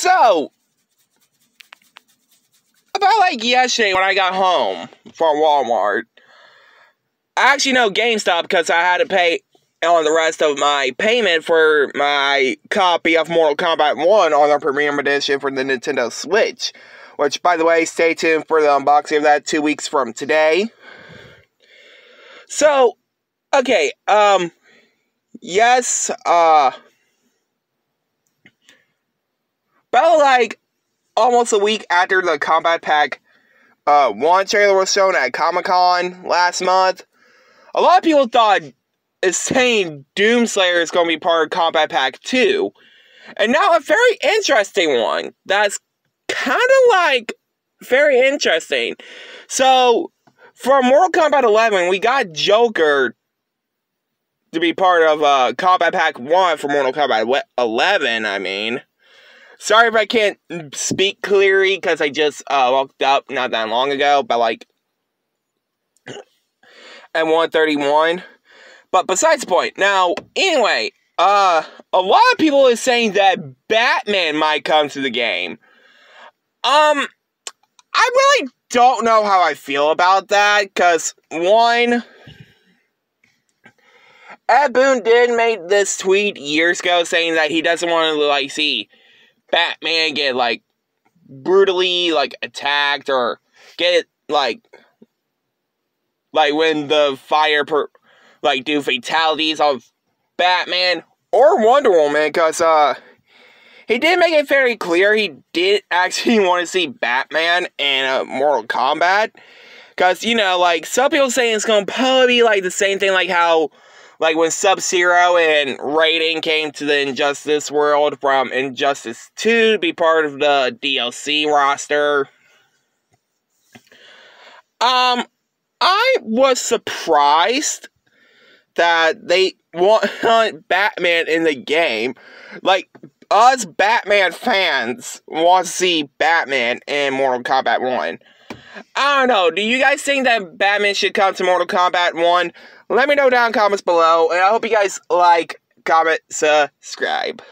So, about like yesterday when I got home from Walmart, I actually know GameStop because I had to pay on the rest of my payment for my copy of Mortal Kombat 1 on the Premium Edition for the Nintendo Switch. Which, by the way, stay tuned for the unboxing of that two weeks from today. So, okay, um, yes, uh, about like almost a week after the Kombat Pack uh, 1 trailer was shown at Comic Con last month, a lot of people thought it's saying Doomslayer is going to be part of Kombat Pack 2. And now a very interesting one that's kind of like very interesting. So, from Mortal Kombat 11, we got Joker to be part of uh, Kombat Pack 1 for Mortal Kombat 11, I mean. Sorry if I can't speak clearly because I just uh, woke up not that long ago, but like at 131. But besides the point, now, anyway, uh, a lot of people are saying that Batman might come to the game. Um, I really don't know how I feel about that, because, one, Ed Boon did make this tweet years ago saying that he doesn't want to, like, see Batman get, like, brutally, like, attacked or get, like, like when the fire, per, like, do fatalities of Batman or Wonder Woman, because, uh, he did make it very clear he did actually want to see Batman in uh, Mortal Kombat. Because, you know, like, some people saying it's to probably be like the same thing, like how, like, when Sub Zero and Raiden came to the Injustice world from Injustice 2 to be part of the DLC roster. Um, I was surprised that they want Batman in the game. Like, us Batman fans want to see Batman in Mortal Kombat 1. I don't know. Do you guys think that Batman should come to Mortal Kombat 1? Let me know down comments below. And I hope you guys like, comment, subscribe.